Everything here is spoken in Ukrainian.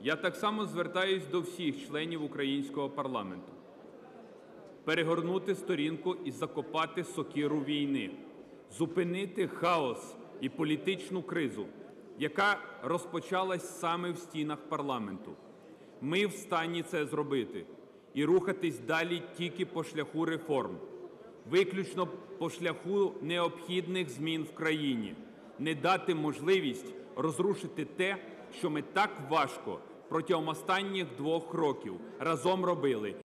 Я так само звертаюсь до всіх членів українського парламенту. Перегорнути сторінку і закопати сокиру війни, зупинити хаос і політичну кризу, яка розпочалась саме в стінах парламенту. Ми в стані це зробити і рухатись далі тільки по шляху реформ, виключно по шляху необхідних змін в країні, не дати можливість розрушити те, що ми так важко протягом останніх двох років разом робили